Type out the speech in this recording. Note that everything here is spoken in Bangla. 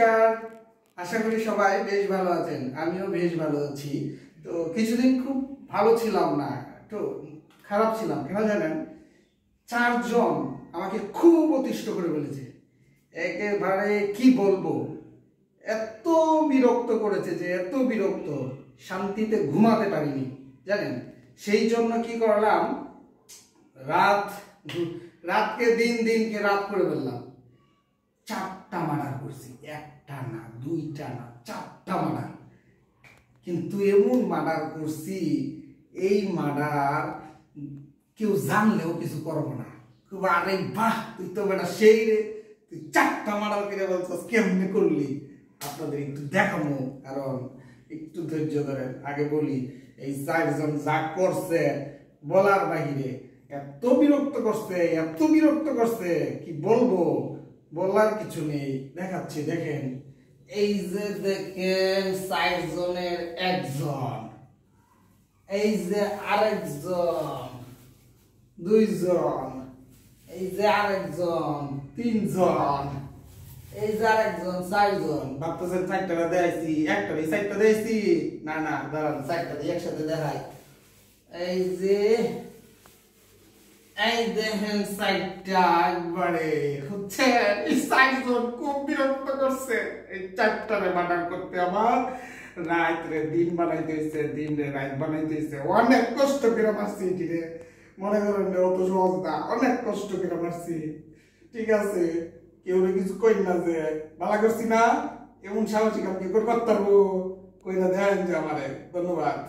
নমস্কার। আশা করি সবাই বেশ ভালো আছেন। আমিও বেশ ভালো আছি। তো কিছুদিন খুব ভালো ছিলাম না, একটু খারাপ ছিলাম, কেন জানেন? চারজন আমাকে খুব অতিষ্ঠ করে ফেলেছে একেবারে কি বলব? এত বিরক্ত করেছে যে, এত বিরক্ত, শান্তিতে ঘুমাতে পারিনি, জানেন? সেই জন্য কি করলাম? রাত রাতকে দিন দিনকে রাত করে ফেললাম। চারটা করছি, একটা না, দুইটা না, চারটা মার্ডার। কিন্তু এমন মার্ডার করছি, এই মার্ডার কেউ জানলেও কিছু করব না। আরে বাহ, তুই তো বেটা সেই রে। তুই চারটা মার্ডার করে বলছিস, কেমনে করলি? আপনাদের একটু দেখাবো কারণ একটু ধৈর্য ধরেন। আগে বলি, এই চারজন যা করছে, বলার বাহিরে এত বিরক্ত করছে, এত বিরক্ত করছে, কি বলব? বলার কিছু নেই। দেখাচ্ছি, দেখেন। এই যে দেখেন, চারজনের একজন। এই যে আরেকজন, দুইজন। এই যে আরেকজন, তিনজন। এই যে আরেকজন, চারজন। ভাবতেছেন চারটা দেখাইছি একটা চারটা দেখাইছি? না না, দাঁড়ান চারটা দিয়ে একসাথে দেখাই। এই যে এই দেখেন সাইডটা একবারে হচ্ছে এই চারজন খুব বিরক্ত করছে। এই চারটারে বানান করতে আমার রাত দিন বানাইতে হয়েছে দিন রে রাত বানাইতে হয়েছে অনেক কষ্ট করে মারছি এটিরে। মনে করেন অত সহজ না, অনেক কষ্ট করে মারছি। ঠিক আছে, কেউ কিছু কই না যে ভালো করছি না, এমন সাহসিক করে করতে পারব? কইরা দেন যে আমারে, ধন্যবাদ।